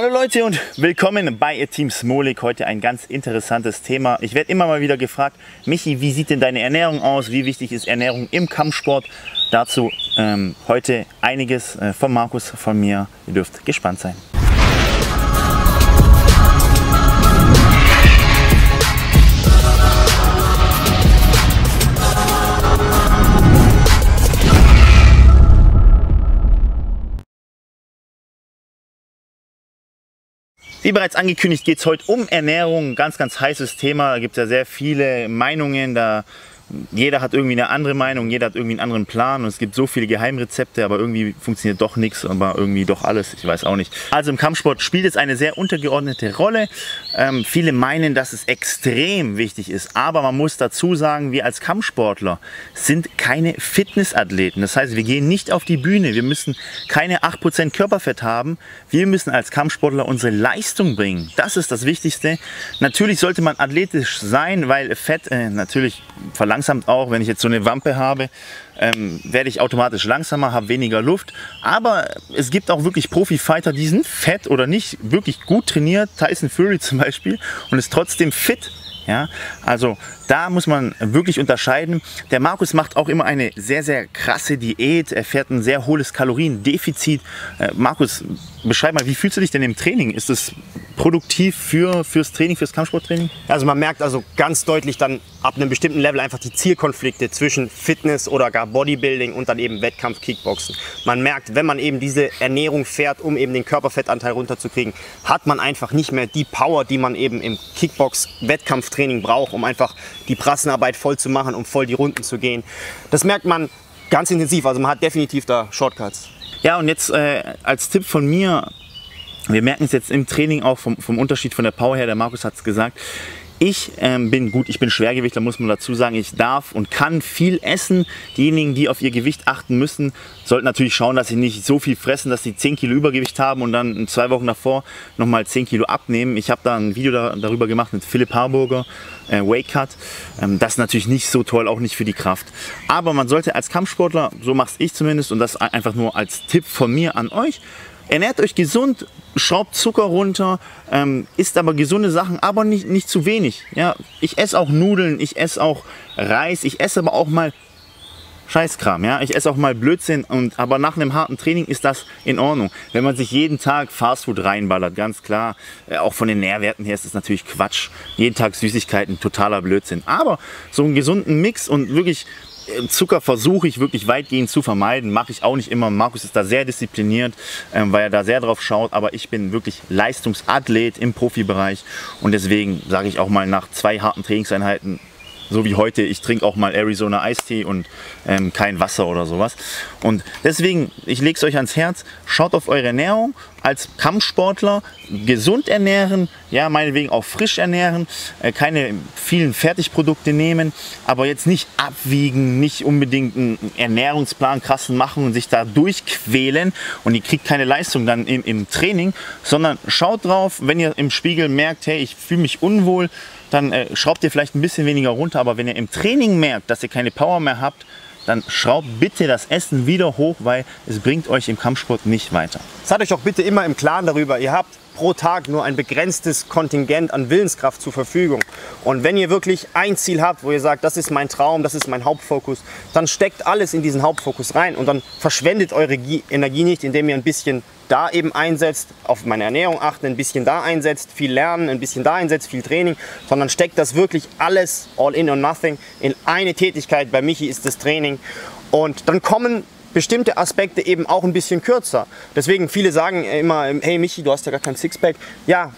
Hallo Leute und willkommen bei Team Smolik. Heute ein ganz interessantes Thema. Ich werde immer mal wieder gefragt, Michi, wie sieht denn deine Ernährung aus? Wie wichtig ist Ernährung im Kampfsport? Dazu ähm, heute einiges äh, von Markus, von mir. Ihr dürft gespannt sein. Wie bereits angekündigt geht es heute um Ernährung, ganz, ganz heißes Thema. Da gibt es ja sehr viele Meinungen. Da jeder hat irgendwie eine andere Meinung, jeder hat irgendwie einen anderen Plan und es gibt so viele Geheimrezepte, aber irgendwie funktioniert doch nichts, aber irgendwie doch alles, ich weiß auch nicht. Also im Kampfsport spielt es eine sehr untergeordnete Rolle. Ähm, viele meinen, dass es extrem wichtig ist, aber man muss dazu sagen, wir als Kampfsportler sind keine Fitnessathleten. Das heißt, wir gehen nicht auf die Bühne, wir müssen keine 8% Körperfett haben, wir müssen als Kampfsportler unsere Leistung bringen. Das ist das Wichtigste. Natürlich sollte man athletisch sein, weil Fett äh, natürlich verlangt verlangsamt auch. Wenn ich jetzt so eine Wampe habe, ähm, werde ich automatisch langsamer, habe weniger Luft. Aber es gibt auch wirklich Profi-Fighter, die sind fett oder nicht wirklich gut trainiert. Tyson Fury zum Beispiel und ist trotzdem fit. Ja, also da muss man wirklich unterscheiden. Der Markus macht auch immer eine sehr, sehr krasse Diät. Er fährt ein sehr hohes Kaloriendefizit. Äh, Markus, beschreib mal, wie fühlst du dich denn im Training? Ist es produktiv für, fürs Training, fürs Kampfsporttraining? Also man merkt also ganz deutlich dann ab einem bestimmten Level einfach die Zielkonflikte zwischen Fitness oder gar Bodybuilding und dann eben Wettkampf, Kickboxen. Man merkt, wenn man eben diese Ernährung fährt, um eben den Körperfettanteil runterzukriegen, hat man einfach nicht mehr die Power, die man eben im Kickbox-Wettkampftraining braucht, um einfach die Prassenarbeit voll zu machen, um voll die Runden zu gehen. Das merkt man ganz intensiv, also man hat definitiv da Shortcuts. Ja, und jetzt äh, als Tipp von mir, wir merken es jetzt im Training auch vom, vom Unterschied von der Power her, der Markus hat es gesagt, ich ähm, bin gut, ich bin Schwergewichtler, muss man dazu sagen. Ich darf und kann viel essen. Diejenigen, die auf ihr Gewicht achten müssen, sollten natürlich schauen, dass sie nicht so viel fressen, dass sie 10 Kilo Übergewicht haben und dann zwei Wochen davor nochmal 10 Kilo abnehmen. Ich habe da ein Video da, darüber gemacht mit Philipp Harburger, äh, Weight Cut. Ähm, das ist natürlich nicht so toll, auch nicht für die Kraft. Aber man sollte als Kampfsportler, so mache ich zumindest und das einfach nur als Tipp von mir an euch, Ernährt euch gesund, schraubt Zucker runter, ähm, isst aber gesunde Sachen, aber nicht, nicht zu wenig. Ja, ich esse auch Nudeln, ich esse auch Reis, ich esse aber auch mal Scheißkram, ja. Ich esse auch mal Blödsinn, und, aber nach einem harten Training ist das in Ordnung. Wenn man sich jeden Tag Fastfood reinballert, ganz klar, äh, auch von den Nährwerten her ist das natürlich Quatsch. Jeden Tag Süßigkeiten, totaler Blödsinn. Aber so einen gesunden Mix und wirklich Zucker versuche ich wirklich weitgehend zu vermeiden. Mache ich auch nicht immer. Markus ist da sehr diszipliniert, ähm, weil er da sehr drauf schaut. Aber ich bin wirklich Leistungsathlet im Profibereich. Und deswegen sage ich auch mal nach zwei harten Trainingseinheiten, so wie heute, ich trinke auch mal Arizona Eistee und ähm, kein Wasser oder sowas. Und deswegen, ich lege es euch ans Herz, schaut auf eure Ernährung als Kampfsportler, gesund ernähren, ja, meinetwegen auch frisch ernähren, äh, keine vielen Fertigprodukte nehmen, aber jetzt nicht abwiegen, nicht unbedingt einen Ernährungsplan krassen machen und sich da durchquälen und ihr kriegt keine Leistung dann im, im Training, sondern schaut drauf, wenn ihr im Spiegel merkt, hey, ich fühle mich unwohl, dann äh, schraubt ihr vielleicht ein bisschen weniger runter. Aber wenn ihr im Training merkt, dass ihr keine Power mehr habt, dann schraubt bitte das Essen wieder hoch, weil es bringt euch im Kampfsport nicht weiter. Seid euch auch bitte immer im Klaren darüber, ihr habt pro Tag nur ein begrenztes Kontingent an Willenskraft zur Verfügung. Und wenn ihr wirklich ein Ziel habt, wo ihr sagt, das ist mein Traum, das ist mein Hauptfokus, dann steckt alles in diesen Hauptfokus rein und dann verschwendet eure Energie nicht, indem ihr ein bisschen da eben einsetzt, auf meine Ernährung achten, ein bisschen da einsetzt, viel lernen, ein bisschen da einsetzt, viel Training, sondern steckt das wirklich alles all in or nothing in eine Tätigkeit. Bei Michi ist das Training. Und dann kommen bestimmte Aspekte eben auch ein bisschen kürzer. Deswegen viele sagen immer, hey Michi, du hast ja gar kein Sixpack. Ja,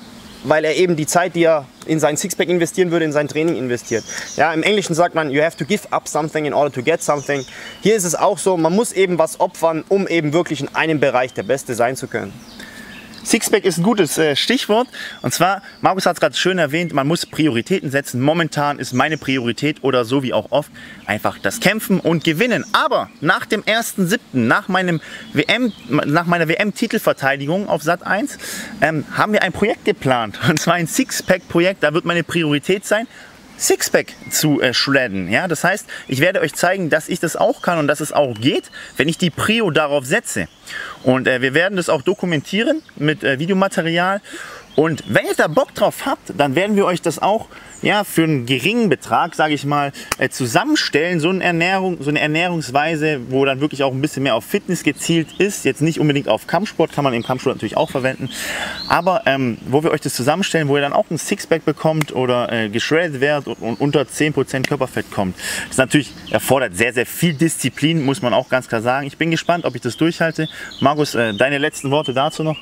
weil er eben die Zeit, die er in sein Sixpack investieren würde, in sein Training investiert. Ja, Im Englischen sagt man, you have to give up something in order to get something. Hier ist es auch so, man muss eben was opfern, um eben wirklich in einem Bereich der Beste sein zu können. Sixpack ist ein gutes äh, Stichwort. Und zwar, Markus hat es gerade schön erwähnt, man muss Prioritäten setzen. Momentan ist meine Priorität oder so wie auch oft einfach das Kämpfen und Gewinnen. Aber nach dem 1.7., nach, meinem WM, nach meiner WM-Titelverteidigung auf Sat 1, ähm, haben wir ein Projekt geplant. Und zwar ein Sixpack-Projekt. Da wird meine Priorität sein, Sixpack zu äh, shredden. Ja? Das heißt, ich werde euch zeigen, dass ich das auch kann und dass es auch geht, wenn ich die Prio darauf setze. Und äh, wir werden das auch dokumentieren mit äh, Videomaterial. Und wenn ihr da Bock drauf habt, dann werden wir euch das auch ja, für einen geringen Betrag, sage ich mal, äh, zusammenstellen. So eine, Ernährung, so eine Ernährungsweise, wo dann wirklich auch ein bisschen mehr auf Fitness gezielt ist. Jetzt nicht unbedingt auf Kampfsport, kann man im Kampfsport natürlich auch verwenden. Aber ähm, wo wir euch das zusammenstellen, wo ihr dann auch ein Sixpack bekommt oder äh, geschreddet werdet und, und unter 10% Körperfett kommt. Das natürlich erfordert sehr, sehr viel Disziplin, muss man auch ganz klar sagen. Ich bin gespannt, ob ich das durchhalte. Markus, äh, deine letzten Worte dazu noch?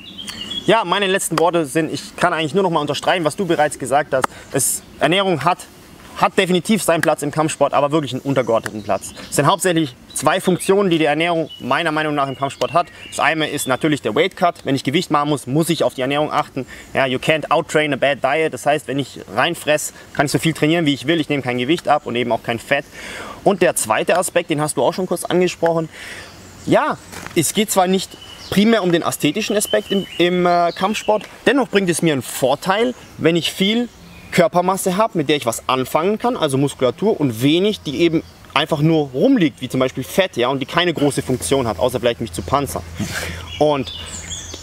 Ja, meine letzten Worte sind, ich kann eigentlich nur noch mal unterstreichen, was du bereits gesagt hast. Es, Ernährung hat, hat definitiv seinen Platz im Kampfsport, aber wirklich einen untergeordneten Platz. Es sind hauptsächlich zwei Funktionen, die die Ernährung meiner Meinung nach im Kampfsport hat. Das eine ist natürlich der Weight Cut. Wenn ich Gewicht machen muss, muss ich auf die Ernährung achten. Ja, you can't outtrain a bad diet. Das heißt, wenn ich reinfress, kann ich so viel trainieren, wie ich will. Ich nehme kein Gewicht ab und eben auch kein Fett. Und der zweite Aspekt, den hast du auch schon kurz angesprochen. Ja, es geht zwar nicht primär um den ästhetischen Aspekt im, im äh, Kampfsport. Dennoch bringt es mir einen Vorteil, wenn ich viel Körpermasse habe, mit der ich was anfangen kann, also Muskulatur, und wenig, die eben einfach nur rumliegt, wie zum Beispiel Fett, ja, und die keine große Funktion hat, außer vielleicht mich zu panzern. Und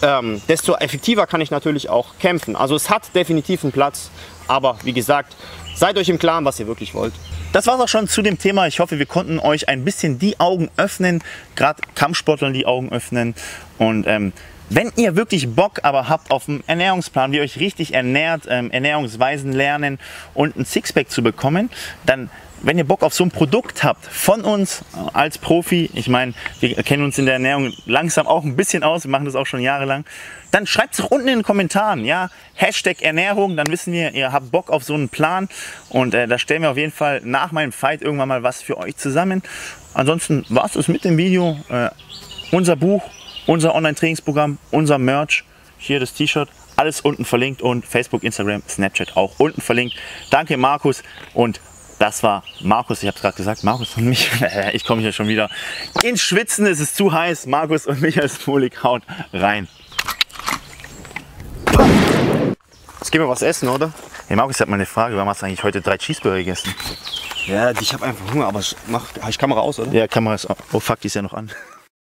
ähm, desto effektiver kann ich natürlich auch kämpfen. Also es hat definitiv einen Platz, aber wie gesagt, seid euch im Klaren, was ihr wirklich wollt. Das war es auch schon zu dem Thema. Ich hoffe, wir konnten euch ein bisschen die Augen öffnen, gerade Kampfsportlern die Augen öffnen. Und ähm, wenn ihr wirklich Bock aber habt auf einen Ernährungsplan, wie ihr euch richtig ernährt, ähm, Ernährungsweisen lernen und ein Sixpack zu bekommen, dann wenn ihr Bock auf so ein Produkt habt von uns als Profi, ich meine, wir kennen uns in der Ernährung langsam auch ein bisschen aus, wir machen das auch schon jahrelang, dann schreibt es doch unten in den Kommentaren, ja, Hashtag Ernährung, dann wissen wir, ihr habt Bock auf so einen Plan und äh, da stellen wir auf jeden Fall nach meinem Fight irgendwann mal was für euch zusammen. Ansonsten war es das mit dem Video, äh, unser Buch, unser Online-Trainingsprogramm, unser Merch, hier das T-Shirt, alles unten verlinkt und Facebook, Instagram, Snapchat auch unten verlinkt. Danke Markus und das war Markus, ich habe es gerade gesagt, Markus und mich. Ich komme hier schon wieder ins Schwitzen, es ist zu heiß. Markus und Michael Smolik hauen rein. Jetzt gehen wir was essen, oder? Hey Markus, ich habe mal eine Frage. Warum hast du eigentlich heute drei Cheeseburger gegessen? Ja, ich habe einfach Hunger, aber mach, habe ich Kamera aus, oder? Ja, Kamera ist. Oh fuck, die ist ja noch an.